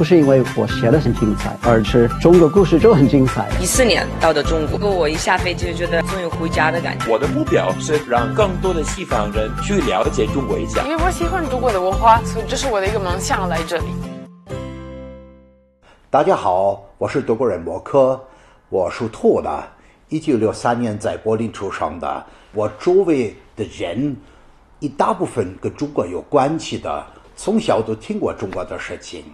不是因为我写的很精彩，而是中国故事就很精彩。一四年到的中国，不过我一下飞机就觉得终于回家的感觉。我的目标是让更多的西方人去了解中国一下，因为我喜欢中国的文化，所以这是我的一个梦想来这里。大家好，我是德国人莫克，我属兔的，一九六三年在柏林出生的。我周围的人一大部分跟中国有关系的，从小都听过中国的事情。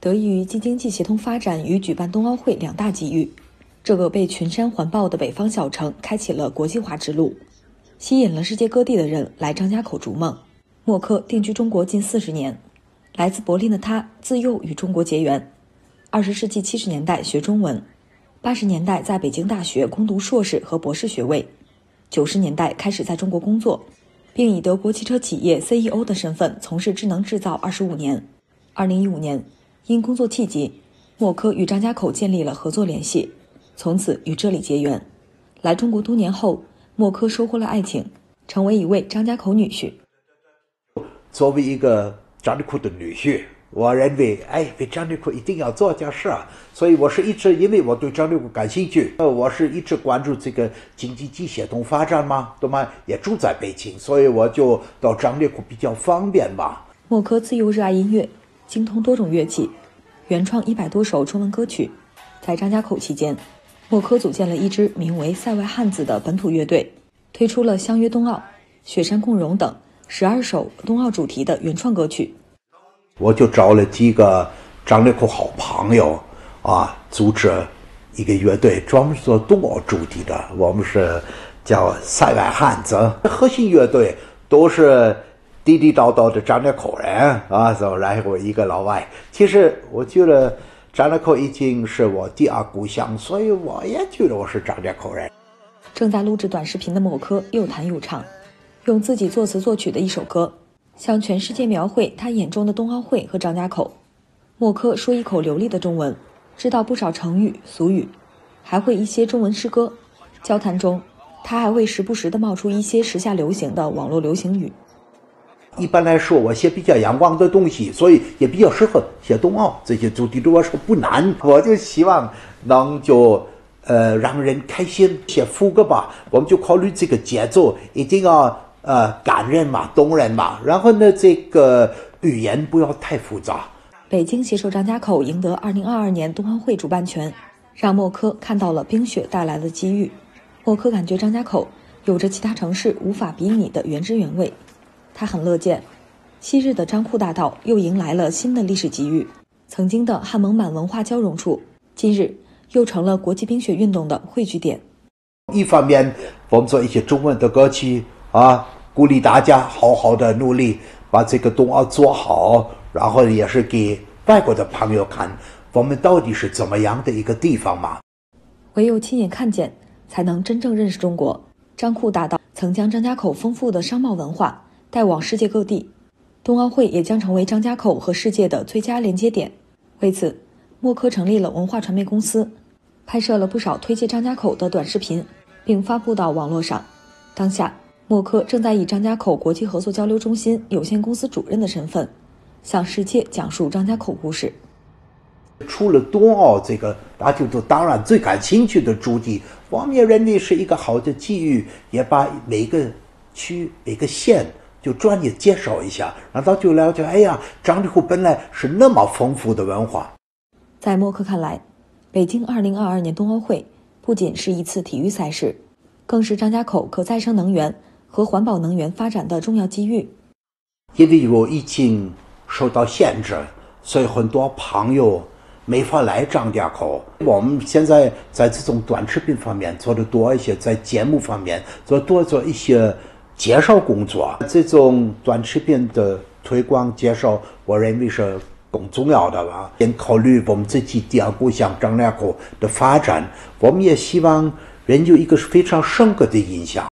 得益于京津冀协同发展与举办冬奥会两大机遇，这个被群山环抱的北方小城开启了国际化之路，吸引了世界各地的人来张家口逐梦。默克定居中国近四十年，来自柏林的他自幼与中国结缘。二十世纪七十年代学中文，八十年代在北京大学攻读硕士和博士学位，九十年代开始在中国工作，并以德国汽车企业 CEO 的身份从事智能制造二十五年。二零一五年。因工作契机，默科与张家口建立了合作联系，从此与这里结缘。来中国多年后，默科收获了爱情，成为一位张家口女婿。作为一个张家口的女婿，我认为，哎，为张家口一定要做点事啊。所以我是一直因为我对张家口感兴趣，呃，我是一直关注这个经济机协同发展嘛，对吗？也住在北京，所以我就到张家口比较方便嘛。默科自幼热爱音乐，精通多种乐器。原创一百多首中文歌曲，在张家口期间，莫科组建了一支名为“塞外汉子”的本土乐队，推出了《相约冬奥》《雪山共融》等十二首冬奥主题的原创歌曲。我就找了几个张家口好朋友啊，组织一个乐队，专门做冬奥主题的。我们是叫“塞外汉子”，核心乐队都是。地地道道的张家口人啊，走，然后一个老外。其实我觉得张家口已经是我第二故乡，所以我也觉得我是张家口人。正在录制短视频的默克又弹又唱，用自己作词作曲的一首歌，向全世界描绘他眼中的冬奥会和张家口。莫科说一口流利的中文，知道不少成语俗语，还会一些中文诗歌。交谈中，他还会时不时的冒出一些时下流行的网络流行语。一般来说，我写比较阳光的东西，所以也比较适合写冬奥这些主题。对我说不难，我就希望能就呃让人开心。写副歌吧，我们就考虑这个节奏一定要呃感人嘛、动人嘛。然后呢，这个语言不要太复杂。北京携手张家口赢得2022年冬奥会主办权，让默克看到了冰雪带来的机遇。默克感觉张家口有着其他城市无法比拟的原汁原味。他很乐见，昔日的张库大道又迎来了新的历史机遇。曾经的汉蒙满文化交融处，今日又成了国际冰雪运动的汇聚点。一方面，我们做一些中文的歌曲啊，鼓励大家好好的努力，把这个冬奥做好，然后也是给外国的朋友看，我们到底是怎么样的一个地方嘛。唯有亲眼看见，才能真正认识中国。张库大道曾将张家口丰富的商贸文化。带往世界各地，冬奥会也将成为张家口和世界的最佳连接点。为此，默克成立了文化传媒公司，拍摄了不少推介张家口的短视频，并发布到网络上。当下，默克正在以张家口国际合作交流中心有限公司主任的身份，向世界讲述张家口故事。除了冬奥这个大家都当然最感兴趣的主题，我们也认为是一个好的机遇，也把每个区、每个县。就专业介绍一下，让他就了解。哎呀，张家口本来是那么丰富的文化。在默克看来，北京2022年冬奥会不仅是一次体育赛事，更是张家口可再生能源和环保能源发展的重要机遇。因为我疫情受到限制，所以很多朋友没法来张家口。我们现在在这种短视频方面做的多一些，在节目方面做多做一些。介绍工作，这种短视频的推广介绍，我认为是更重要的吧。先考虑我们自己第二故乡张家口的发展，我们也希望人有一个非常深刻的印象。